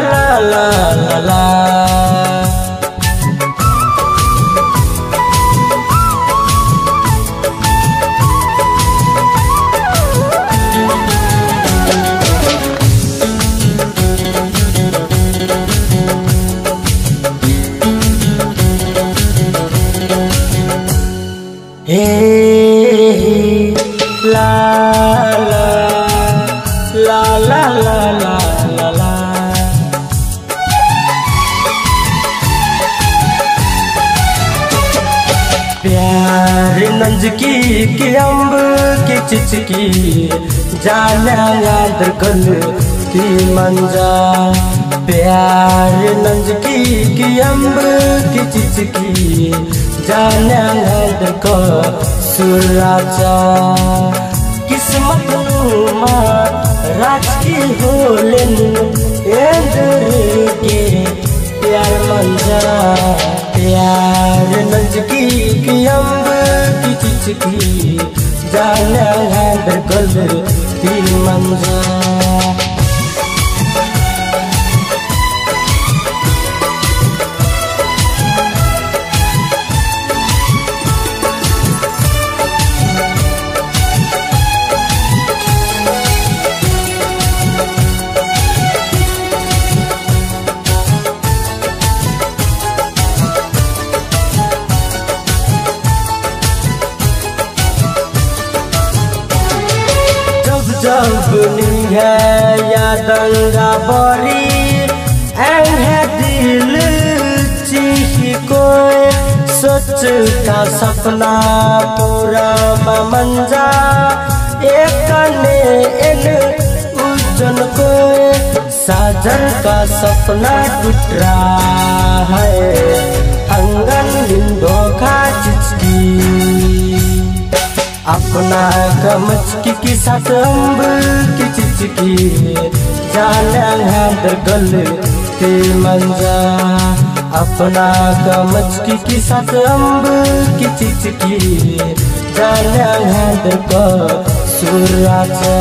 la la la la Hey, la la la la la la नंजकी की अम्ब की चिचकी जाना याद कल की मंजा। प्यार नंजकी की अम्ब की चिचकी जाना याद का सुराचा। किस्मत नुमा राज की होलन एंदर के प्यार मंजा। प्यार नजकी की अम्ब की चिचकी जाना है दरगल ती मंजा जब है या दंगा बरी? है दिल चीख कोई सोच का सपना पूरा मंजा एक ने उजन को साजन का सपना टूट अपना कमच की साथ अम्ब की चिचकी। जाना है मंजा। अपना कमच की साथ अम्ब की चिचकी। जाना है सुराजा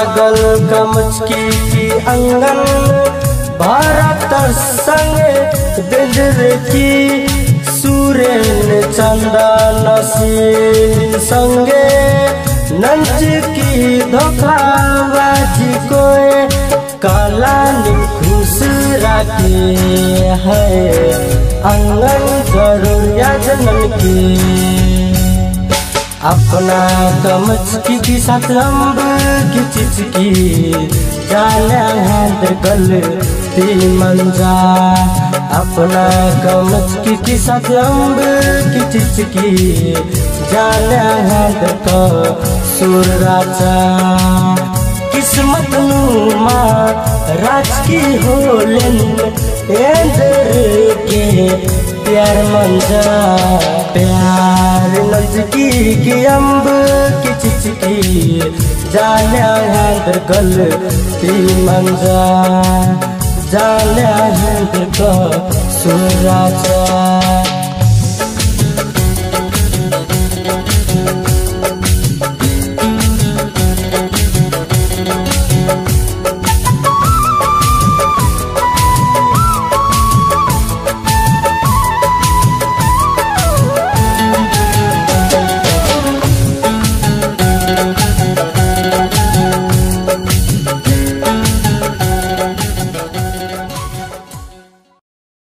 पागल गमचकी की अंगन। भारत संग की सूर्यन चंदन सीन संगे। नंच की धोखाबाजी को काला खुश रखे है। अंगन ज़रूर जनन की। अपना गमचकी की अम्ब की चिचकी दरगल ती मंजा। अपना गमचकी की अम्ब की चिचकी जाना है दरगल सुराचा किस्मत नुमा राज की होलन एंदर के प्यार मंजा, प्यार। नजकी की अम्ब की चिचकी। जाल्या है कल ती मंजा जाना है दरगल सुराचा